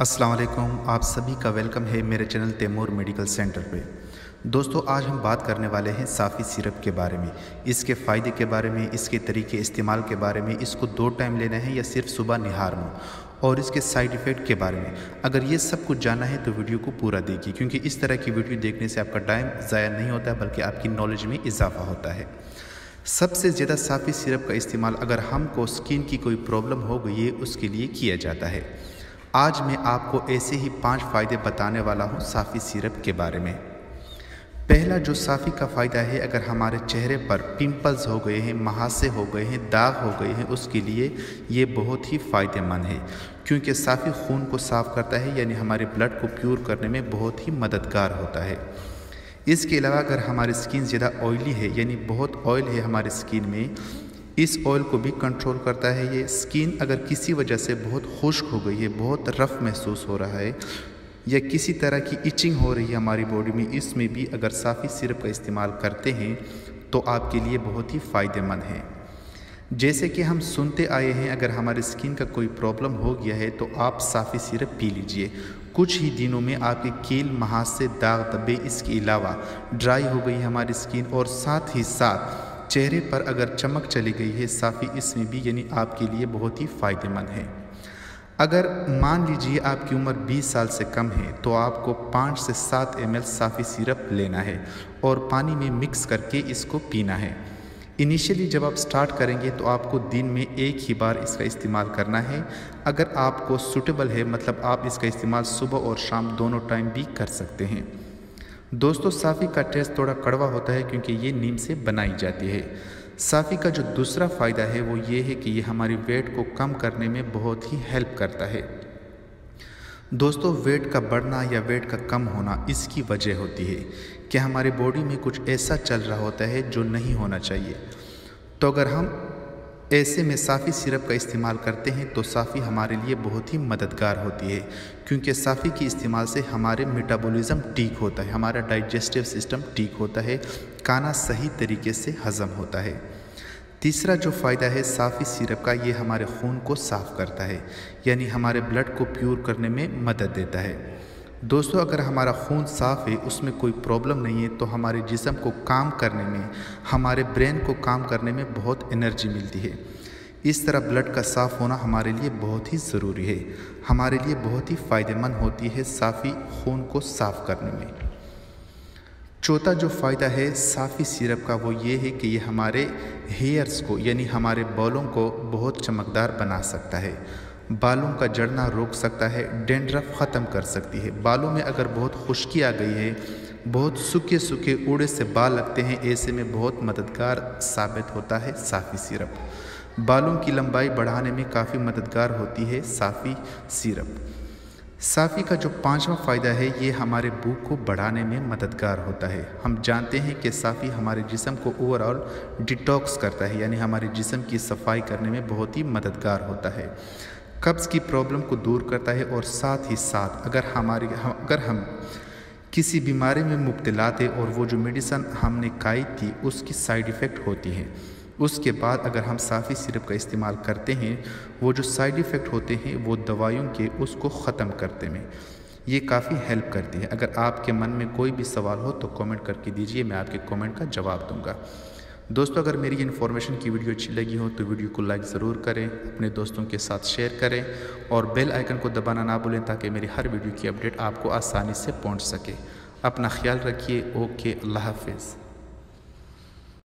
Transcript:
अस्सलाम वालेकुम, आप सभी का वेलकम है मेरे चैनल तैमूर मेडिकल सेंटर पे। दोस्तों, आज हम बात करने वाले हैं साफ़ी सिरप के बारे में। इसके फ़ायदे के बारे में, इसके तरीके इस्तेमाल के बारे में, इसको दो टाइम लेना है या सिर्फ़ सुबह निहारना और इसके साइड इफ़ेक्ट के बारे में। अगर ये सब कुछ जानना है तो वीडियो को पूरा देखिए, क्योंकि इस तरह की वीडियो देखने से आपका टाइम ज़ाया नहीं होता है बल्कि आपकी नॉलेज में इजाफा होता है। सबसे ज़्यादा साफ़ी सिरप का इस्तेमाल अगर हमको स्किन की कोई प्रॉब्लम हो गई है, उसके लिए किया जाता है। आज मैं आपको ऐसे ही पाँच फ़ायदे बताने वाला हूँ साफ़ी सिरप के बारे में। पहला, जो साफ़ी का फ़ायदा है, अगर हमारे चेहरे पर पिंपल्स हो गए हैं, महासे हो गए हैं, दाग हो गए हैं, उसके लिए ये बहुत ही फ़ायदेमंद है, क्योंकि साफ़ी खून को साफ़ करता है, यानी हमारे ब्लड को प्योर करने में बहुत ही मददगार होता है। इसके अलावा, अगर हमारी स्किन ज़्यादा ऑयली है, यानी बहुत ऑयल है हमारी स्किन में इस ऑयल को भी कंट्रोल करता है। ये स्किन अगर किसी वजह से बहुत खुश्क हो गई है, बहुत रफ़ महसूस हो रहा है, या किसी तरह की इचिंग हो रही है हमारी बॉडी में, इसमें भी अगर साफ़ी सिरप का इस्तेमाल करते हैं तो आपके लिए बहुत ही फ़ायदेमंद है। जैसे कि हम सुनते आए हैं, अगर हमारी स्किन का कोई प्रॉब्लम हो गया है तो आप साफ़ी सिरप पी लीजिए। कुछ ही दिनों में आपके कील महासे दाग दबे इसके अलावा ड्राई हो गई हमारी स्किन और साथ ही साथ चेहरे पर अगर चमक चली गई है, साफ़ी इसमें भी यानी आपके लिए बहुत ही फ़ायदेमंद है। अगर मान लीजिए आपकी उम्र 20 साल से कम है तो आपको 5 से 7 एम साफ़ी सिरप लेना है और पानी में मिक्स करके इसको पीना है। इनिशियली जब आप स्टार्ट करेंगे तो आपको दिन में एक ही बार इसका इस्तेमाल करना है। अगर आपको सूटेबल है मतलब आप इसका इस्तेमाल सुबह और शाम दोनों टाइम भी कर सकते हैं। दोस्तों, साफ़ी का टेस्ट थोड़ा कड़वा होता है क्योंकि ये नीम से बनाई जाती है। साफ़ी का जो दूसरा फ़ायदा है, वो ये है कि ये हमारी वेट को कम करने में बहुत ही हेल्प करता है। दोस्तों, वेट का बढ़ना या वेट का कम होना इसकी वजह होती है कि हमारे बॉडी में कुछ ऐसा चल रहा होता है जो नहीं होना चाहिए। तो अगर हम ऐसे में साफ़ी सिरप का इस्तेमाल करते हैं तो साफ़ी हमारे लिए बहुत ही मददगार होती है, क्योंकि साफ़ी के इस्तेमाल से हमारे मेटाबॉलिज्म ठीक होता है, हमारा डाइजेस्टिव सिस्टम ठीक होता है, खाना सही तरीके से हज़म होता है। तीसरा जो फ़ायदा है साफ़ी सिरप का, ये हमारे खून को साफ़ करता है, यानी हमारे ब्लड को प्योर करने में मदद देता है। दोस्तों, अगर हमारा खून साफ़ है, उसमें कोई प्रॉब्लम नहीं है तो हमारे जिसम को काम करने में, हमारे ब्रेन को काम करने में बहुत एनर्जी मिलती है। इस तरह ब्लड का साफ़ होना हमारे लिए बहुत ही ज़रूरी है। हमारे लिए बहुत ही फ़ायदेमंद होती है साफ़ी खून को साफ़ करने में। चौथा जो फ़ायदा है साफ़ी सिरप का, वो ये है कि ये हमारे हेयर्स को, यानी हमारे बालों को बहुत चमकदार बना सकता है। बालों का जड़ना रोक सकता है, डेंड्रफ ख़त्म कर सकती है। बालों में अगर बहुत खुश्की आ गई है, बहुत सूखे सूखे उड़े से बाल लगते हैं, ऐसे में बहुत मददगार साबित होता है साफ़ी सिरप। बालों की लंबाई बढ़ाने में काफ़ी मददगार होती है साफ़ी सिरप। साफ़ी का जो पांचवा फ़ायदा है, ये हमारे भूख को बढ़ाने में मददगार होता है। हम जानते हैं कि साफ़ी हमारे जिसम को ओवरऑल डिटॉक्स करता है, यानी हमारे जिसम की सफ़ाई करने में बहुत ही मददगार होता है। कब्ज़ की प्रॉब्लम को दूर करता है और साथ ही साथ अगर हमारी हम अगर हम किसी बीमारी में मुबतला थे और वो जो मेडिसन हमने खाई थी, उसकी साइड इफ़ेक्ट होती है। उसके बाद अगर हम साफ़ी सिरप का इस्तेमाल करते हैं, वो जो साइड इफ़ेक्ट होते हैं, वो दवाइयों के उसको ख़त्म करते में ये काफ़ी हेल्प करती है। अगर आपके मन में कोई भी सवाल हो तो कमेंट करके दीजिए, मैं आपके कमेंट का जवाब दूँगा। दोस्तों, अगर मेरी इन्फॉर्मेशन की वीडियो अच्छी लगी हो तो वीडियो को लाइक ज़रूर करें, अपने दोस्तों के साथ शेयर करें और बेल आइकन को दबाना ना भूलें ताकि मेरी हर वीडियो की अपडेट आपको आसानी से पहुँच सके। अपना ख्याल रखिए। ओके, अल्लाह हाफिज़।